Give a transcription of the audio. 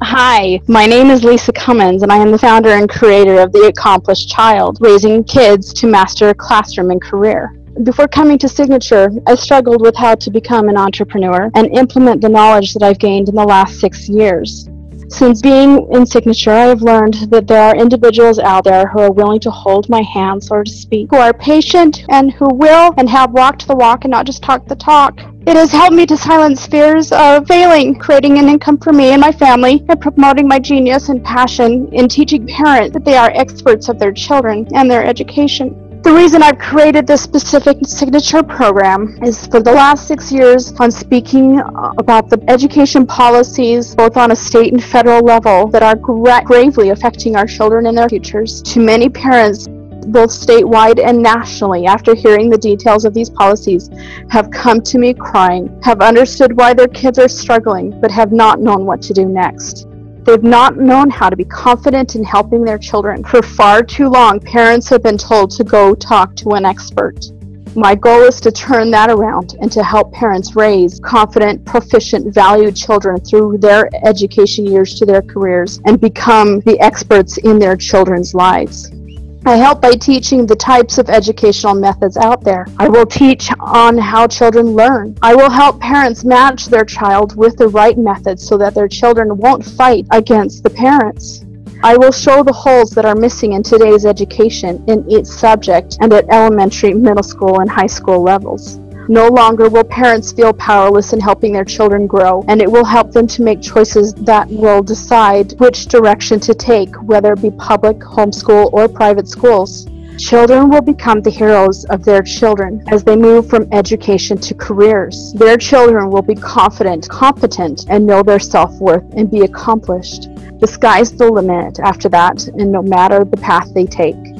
Hi, my name is Lisa Cummins, and I am the founder and creator of The Accomplished Child, raising kids to master a classroom and career. Before coming to Signature, I struggled with how to become an entrepreneur and implement the knowledge that I've gained in the last six years. Since being in Signature, I have learned that there are individuals out there who are willing to hold my hand, so to speak, who are patient and who will and have walked the walk and not just talk the talk. It has helped me to silence fears of failing, creating an income for me and my family, and promoting my genius and passion in teaching parents that they are experts of their children and their education. The reason I've created this specific signature program is for the last six years on speaking about the education policies, both on a state and federal level, that are gra- gravely affecting our children and their futures. To many parents, both statewide and nationally, after hearing the details of these policies, have come to me crying, have understood why their kids are struggling, but have not known what to do next. They've not known how to be confident in helping their children. For far too long, parents have been told to go talk to an expert. My goal is to turn that around and to help parents raise confident, proficient, valued children through their education years to their careers and become the experts in their children's lives. I help by teaching the types of educational methods out there. I will teach on how children learn. I will help parents match their child with the right methods so that their children won't fight against the parents. I will show the holes that are missing in today's education in each subject and at elementary, middle school, and high school levels. No longer will parents feel powerless in helping their children grow, and it will help them to make choices that will decide which direction to take, whether it be public, homeschool, or private schools. Children will become the heroes of their children as they move from education to careers. Their children will be confident, competent, and know their self worth and be accomplished. The sky's the limit after that, and no matter the path they take.